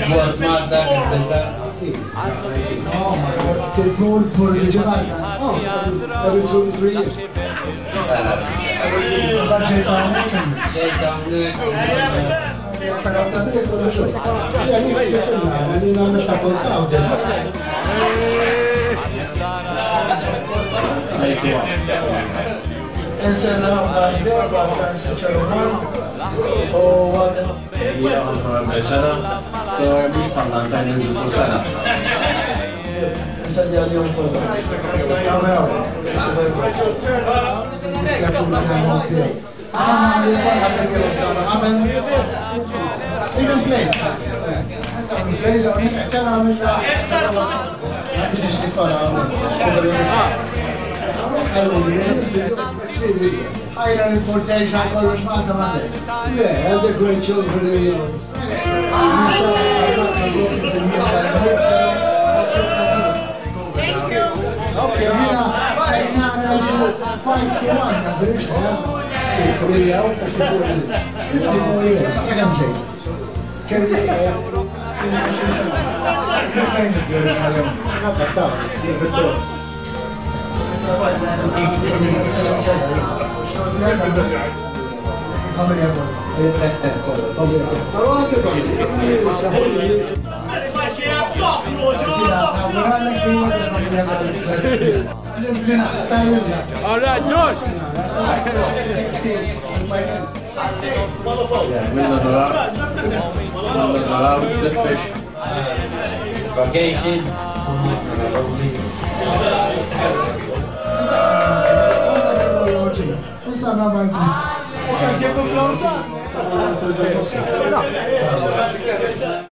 58 Mort Malta kien bil-dar. Oh, ma telefon for the ġurnata. Oh, every two three years. Budget on Ġejt hawnhekk Insenna għal-darba ta' Seċaruman u għadda Io non sono ambasciatore, però mi parlano anche di cosa. Sentiamo un po'. Ah, mi parla perché lo stanno, amen. ini impresa. In impresa, in impresa, it. Tell them Għajna l-importation kollu xmaħta maħde. Yeah, the great children. Okay, jina, jina għajna five to one, għabrix, Korea, u kaxtikur, il-għu jira, Kelli, Alright, Josh! Vacation. Issa ma banki.